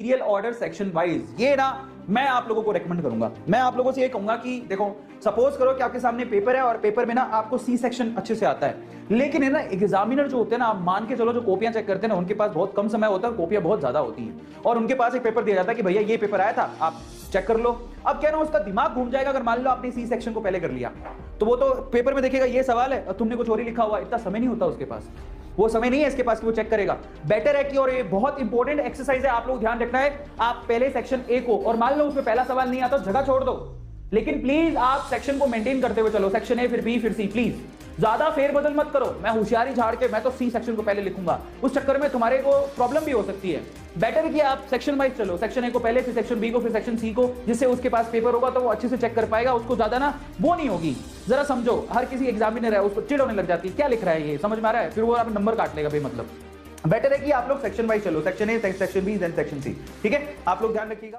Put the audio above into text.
Serial order section wise ये ना मैं आप लोगों को रेकमेंड करूँगा। मैं आप लोगों से ये कहूँगा कि देखो सपोज़ करो कि आपके सामने पेपर है और पेपर में ना आपको सी सेक्शन अच्छे से आता है। लेकिन है ना एग्जामिनर जो होते हैं ना, आप मान के चलो जो कॉपियाँ चेक करते हैं ना, उनके पास बहुत कम समय होता है कॉपियाँ बहुत ज़्यादा होती हैं। और उनके पास एक पेपर दिया जाता है कि भैया ये पेपर आया था, आप चेक कर लो। अब क्या ना, उसका दिमाग घूम जाएगा, अगर मान लो आपने सी सेक्शन को पहले कर लिया। तो वो तो पेपर में देखेगा, ये सवाल है तुमने कुछ और ही लिखा हुआ इतना समय नहीं होता उसके पास। वो समय नहीं है इसके पास कि वो चेक करेगा। बेटर है कि और ये बहुत इंपॉर्टेंट एक्सरसाइज है, आप लोग ध्यान रखना है। आप पहले सेक्शन ए को, और मान लो उसमें पहला सवाल नहीं आता, जगह छोड़ दो। लेकिन प्लीज़ आप सेक्शन को मेंटेन करते हुए चलो। सेक्शन ए फिर बी फिर सी प्लीज़ ज़्यादा फेरबदल मत करो। मैं होशियारी झाड़ के, मैं तो सी सेक्शन को पहले लिखूँगा। उस चक्कर में तुम्हारे को प्रॉब्लम भी हो सकती है। बेटर कि आप सेक्शन वाइज चलो। सेक्शन ए को पहले, फिर सेक्शन बी को, फिर सेक्शन सी को, जिससे उसके पास पेपर होगा तो वो अच्छे से चेक कर पाएगा। उसको ज़्यादा ना, वो नहीं होगी। जरा समझो, हर किसी एग्जामिनर है उसको चिड़ होने लग जाती है। क्या लिख रहा है ये? समझ में आ रहा है? फिर वो आप नंबर काट लेगा भाई मतलब बेटर है कि आप लोग सेक्शन वाइज चलो। Section A section B then section C ठीक है? आप लोग ध्यान रखिएगा।